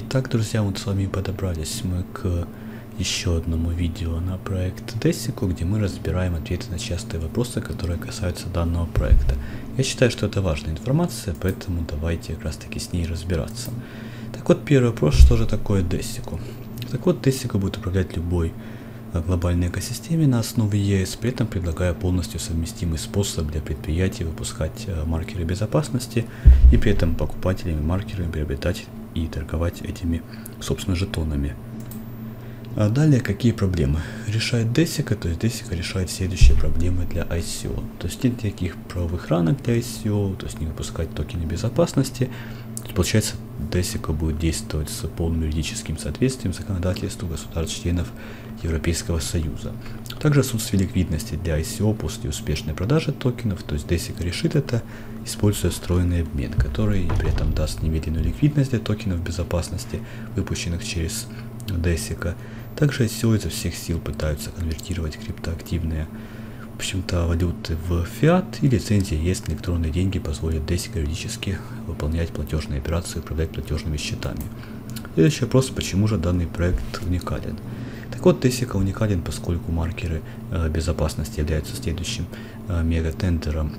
Итак, друзья, вот с вами подобрались мы к еще одному видео на проект Desico, где мы разбираем ответы на частые вопросы, которые касаются данного проекта. Я считаю, что это важная информация, поэтому давайте как раз таки с ней разбираться. Так вот, первый вопрос, что же такое Desico? Так вот, Desico будет управлять любой э, глобальной экосистеме на основе ES, при этом предлагая полностью совместимый способ для предприятий выпускать э, маркеры безопасности и при этом покупателями маркерами приобретать и торговать этими, собственно, жетонами. А далее какие проблемы? Решает Desica, то есть Desica решает следующие проблемы для ICO. То есть нет никаких правовых ранок для ICO, то есть не выпускать токены безопасности. Есть, получается, Desica будет действовать с полным юридическим соответствием законодательству государств-членов Европейского Союза. Также отсутствие ликвидности для ICO после успешной продажи токенов, то есть Desica решит это, используя встроенный обмен, который при этом даст немедленную ликвидность для токенов безопасности, выпущенных через Desica. Также ICO изо всех сил пытаются конвертировать криптоактивные в общем-то, валюты в фиат и лицензия есть электронные деньги позволят Desica юридически выполнять платежные операции и управлять платежными счетами. Следующий вопрос, почему же данный проект уникален? Так вот, Desica уникален, поскольку маркеры э, безопасности являются следующим э, мегатендером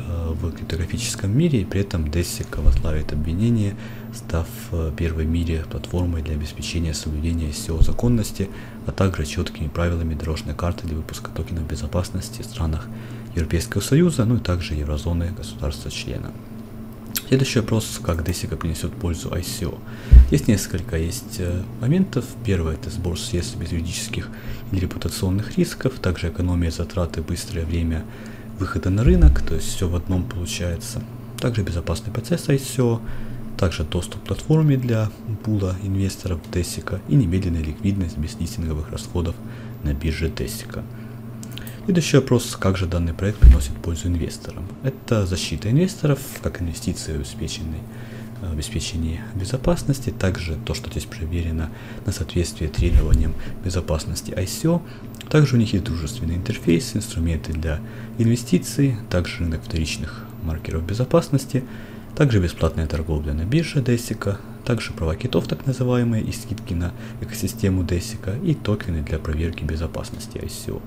в криптографическом мире, и при этом Desica возглавит обвинение, став э, первой в мире платформой для обеспечения соблюдения SEO законности, а также четкими правилами дорожной карты для выпуска токенов безопасности в странах Европейского Союза, ну и также еврозоны государства-члена. Следующий вопрос, как Desica принесет пользу ICO. Есть несколько есть э, моментов. Первое это сбор средств без юридических или репутационных рисков, также экономия затрат и быстрое время выхода на рынок, то есть все в одном получается. Также безопасный процесс ICO, также доступ к платформе для пула инвесторов Desica и немедленная ликвидность без листинговых расходов на бирже Desica. Следующий вопрос, как же данный проект приносит пользу инвесторам. Это защита инвесторов, как инвестиции в обеспеченный обеспечении безопасности, также то, что здесь проверено на соответствие требованиям безопасности ICO. Также у них есть дружественный интерфейс, инструменты для инвестиций, также рынок вторичных маркеров безопасности, также бесплатная торговля на бирже Desica, также права китов так называемые и скидки на экосистему Desica и токены для проверки безопасности ICO.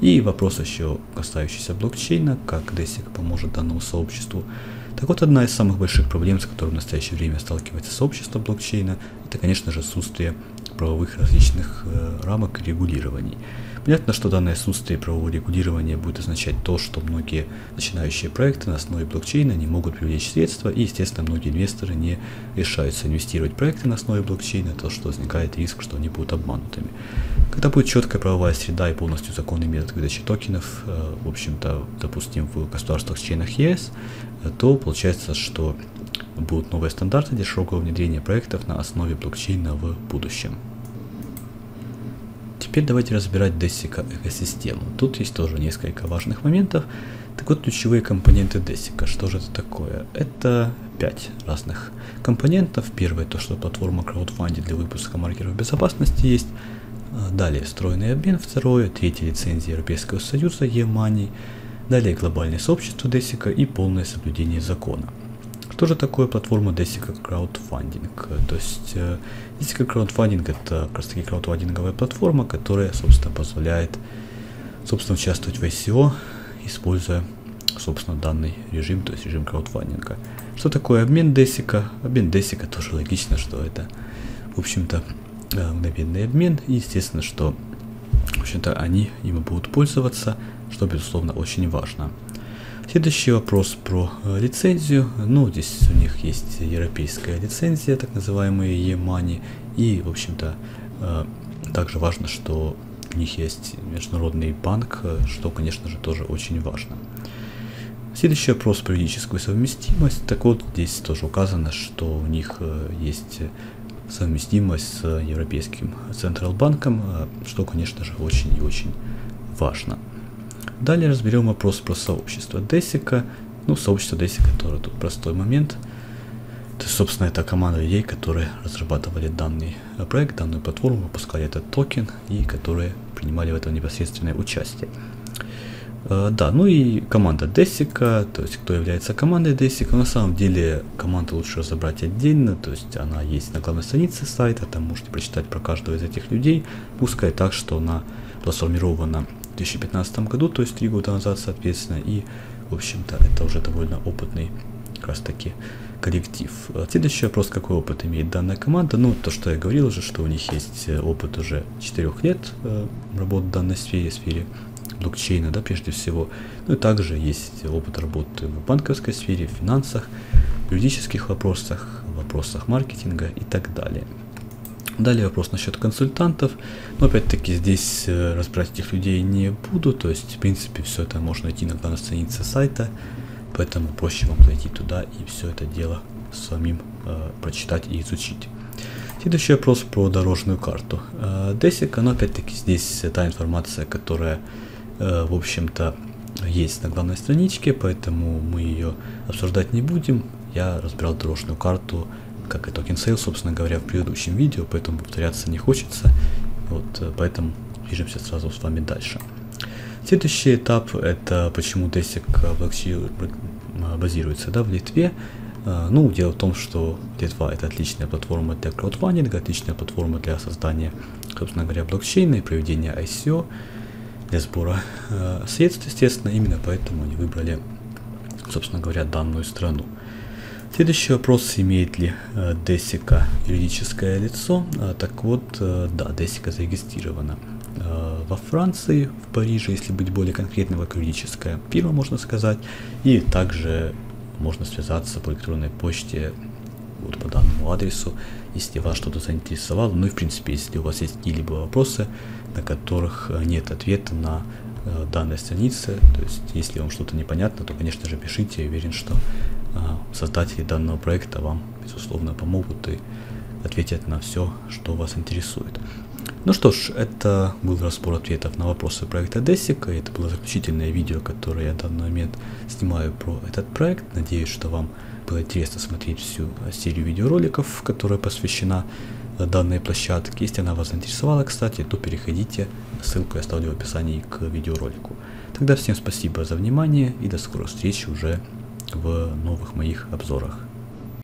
И вопрос еще касающийся блокчейна, как Desic поможет данному сообществу. Так вот, одна из самых больших проблем, с которой в настоящее время сталкивается сообщество блокчейна, это, конечно же, отсутствие правовых различных э, рамок и регулирований. Понятно, что данное отсутствие правового регулирования будет означать то, что многие начинающие проекты на основе блокчейна не могут привлечь средства, и, естественно, многие инвесторы не решаются инвестировать в проекты на основе блокчейна, то что возникает риск, что они будут обманутыми. Когда будет четкая правовая среда и полностью законный метод выдачи токенов, э, в общем-то, допустим, в государствах-членах ЕС, э, то получается, что будут новые стандарты для широкого внедрения проектов на основе блокчейна в будущем. Теперь давайте разбирать Desica экосистему. Тут есть тоже несколько важных моментов. Так вот, ключевые компоненты Desica. Что же это такое? Это 5 разных компонентов. Первое, то, что платформа краудфандинг для выпуска маркеров безопасности есть. А, далее, встроенный обмен. Второе, третье, лицензия Европейского Союза e-money. Далее, глобальное сообщество Desica и полное соблюдение закона. Что же такое платформа Desica Crowdfunding? То есть э, Desica Crowdfunding это как раз таки краудфандинговая платформа, которая, собственно, позволяет, собственно, участвовать в ICO, используя, собственно, данный режим, то есть режим краудфандинга. Что такое обмен Desica? Обмен Desica тоже логично, что это, в общем-то, э, мгновенный обмен. И, естественно, что, в общем-то, они им будут пользоваться, что, безусловно, очень важно. Следующий вопрос про э, лицензию. Ну, здесь у них есть европейская лицензия, так называемые e-money. И, в общем-то, э, также важно, что у них есть международный банк, э, что, конечно же, тоже очень важно. Следующий вопрос про юридическую совместимость. Так вот, здесь тоже указано, что у них есть совместимость с Европейским Централбанком, э, что, конечно же, очень и очень важно. Далее разберем вопрос про сообщество Десика. Ну, сообщество Десика тоже тут простой момент. То есть, собственно, это команда людей, которые разрабатывали данный проект, данную платформу, выпускали этот токен и которые принимали в этом непосредственное участие. Uh, да, ну и команда Десика, то есть кто является командой Десика, на самом деле команду лучше разобрать отдельно, то есть она есть на главной странице сайта, там можете прочитать про каждого из этих людей, пускай так, что она была сформирована 2015 году, то есть три года назад, соответственно, и, в общем-то, это уже довольно опытный как раз таки коллектив. Следующий вопрос, какой опыт имеет данная команда? Ну, то, что я говорил уже, что у них есть э, опыт уже 4 лет э, работы в данной сфере, сфере блокчейна, да, прежде всего. Ну и также есть опыт работы в банковской сфере, в финансах, юридических вопросах, вопросах маркетинга и так далее. Далее вопрос насчет консультантов. Но опять-таки здесь э, разбирать этих людей не буду. То есть, в принципе, все это можно найти на главной странице сайта. Поэтому проще вам зайти туда и все это дело самим э, прочитать и изучить. Следующий вопрос про дорожную карту. Э, Desik, но опять-таки здесь та информация, которая, э, в общем-то, есть на главной страничке, поэтому мы ее обсуждать не будем. Я разбирал дорожную карту как и token sale, собственно говоря, в предыдущем видео, поэтому повторяться не хочется. Вот, э, поэтому движемся сразу с вами дальше. Следующий этап это почему Desico базируется да, в Литве. Э, ну, дело в том, что Литва это отличная платформа для краудфандинга, отличная платформа для создания, собственно говоря, блокчейна и проведения ICO, для сбора э, средств, естественно, именно поэтому они выбрали, собственно говоря, данную страну. Следующий вопрос, имеет ли э, Десика юридическое лицо? А, так вот, э, да, Десика зарегистрирована э, во Франции, в Париже, если быть более конкретным, как юридическое фирма, можно сказать. И также можно связаться по электронной почте вот по данному адресу, если вас что-то заинтересовало. Ну и в принципе, если у вас есть какие-либо вопросы, на которых нет ответа на данной странице, то есть если вам что-то непонятно, то, конечно же, пишите, я уверен, что а, создатели данного проекта вам, безусловно, помогут и ответят на все, что вас интересует. Ну что ж, это был разбор ответов на вопросы проекта Desica. Это было заключительное видео, которое я в данный момент снимаю про этот проект. Надеюсь, что вам было интересно смотреть всю серию видеороликов, которая посвящена данной площадке. Если она вас заинтересовала, кстати, то переходите, ссылку я оставлю в описании к видеоролику. Тогда всем спасибо за внимание и до скорой встречи уже в новых моих обзорах.